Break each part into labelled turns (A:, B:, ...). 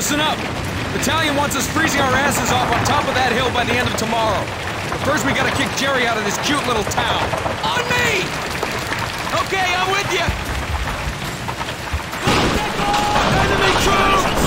A: Listen up. Battalion wants us freezing our asses off on top of that hill by the end of tomorrow. But first we gotta kick Jerry out of this cute little town. On me! Okay, I'm with you! Enemy troops!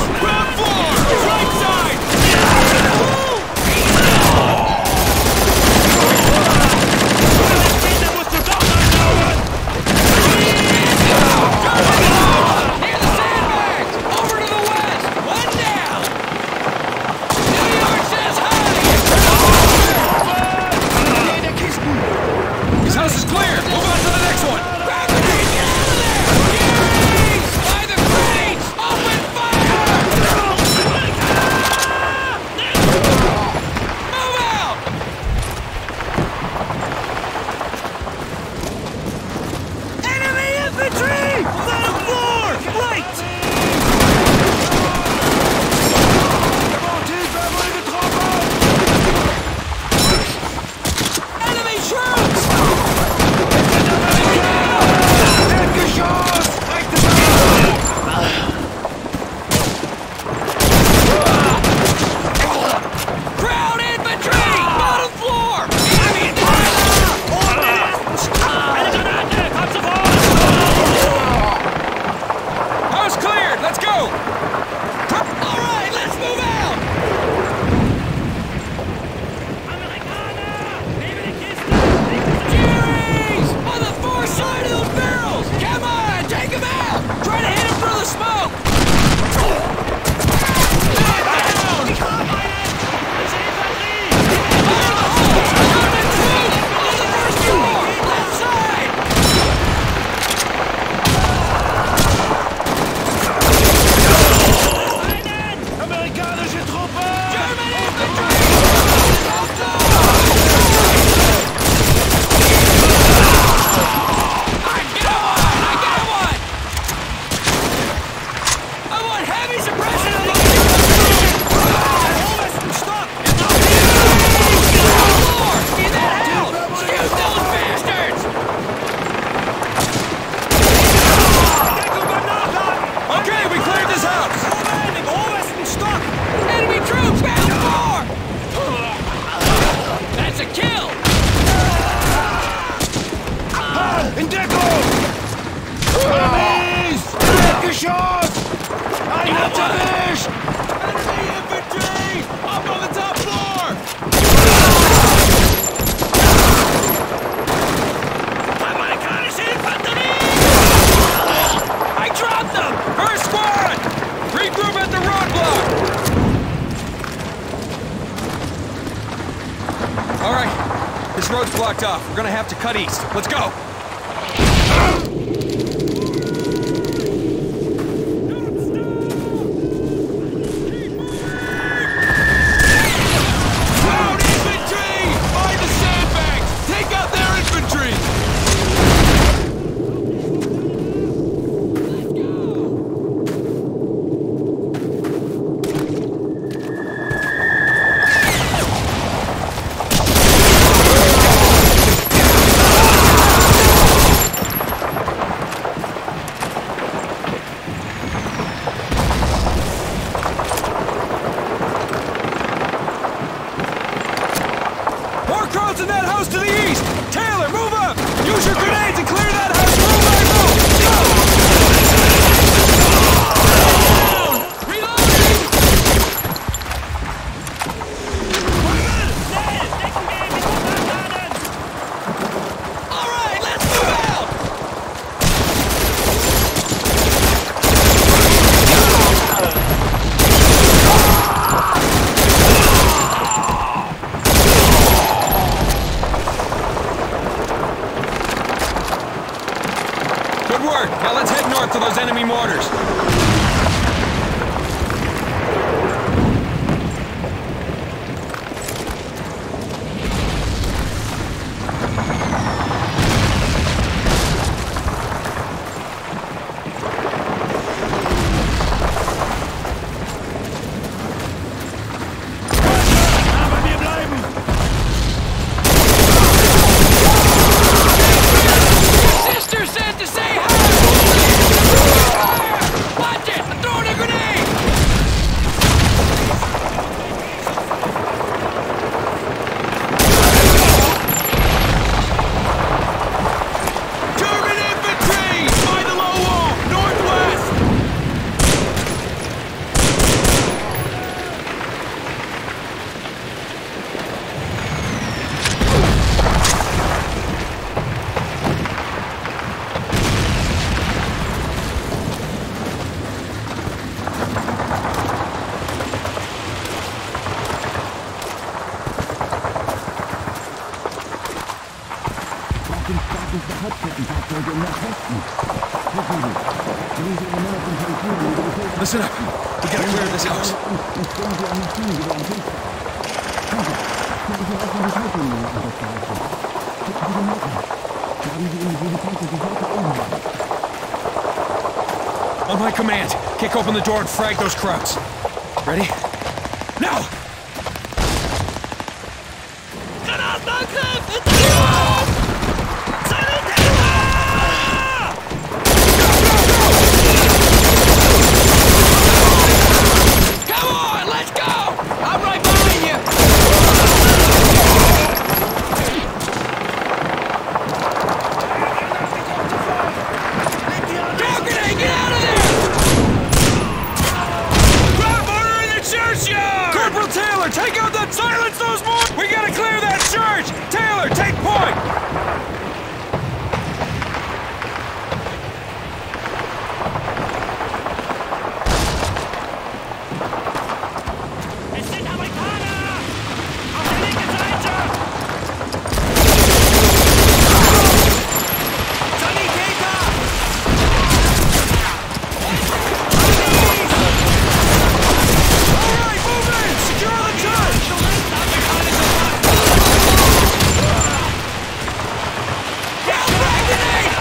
A: tough. We're gonna have to cut east. Let's go! to the east! Taylor, move up! Use your grenade! Now let's head north to those enemy mortars. Listen up. We gotta clear this house. On my command, kick open the door and frag those krauts. Ready? Now!
B: Granatangriff! Entdeckung! Sanitäter!
A: Come on, let's go! I'm right behind you! Dog grenade, get out of there!
B: Grab order in the churchyard!
A: Corporal Taylor, take out that silence those more! We gotta clear that church! Taylor, take point!
B: Es sind Amerikaner! Auf der linken Seite! Sanitäter!
A: Alright, move in! Secure the church! Get frag grenade!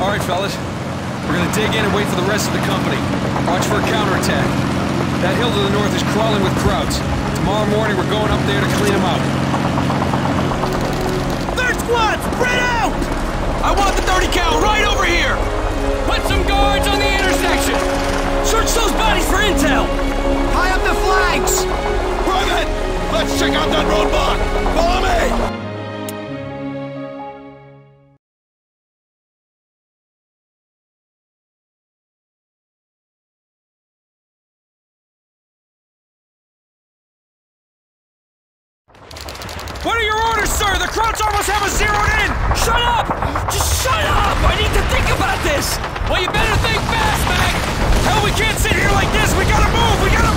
A: All right, fellas. We're gonna dig in and wait for the rest of the company. Watch for a counterattack. That hill to the north is crawling with krauts. Tomorrow morning, we're going up there to clean them out.
B: Third squad, spread out!
A: I want the 30 cal right over here! Put some guards on the intersection! Search those bodies for intel!
B: High up the flanks! Private! Let's check out that roadblock! Follow me!
A: Have us zeroed in! Shut up! Just shut up! I need to think about this! Well, you better think fast, Mac! Hell, we can't sit here like this! We gotta move! We gotta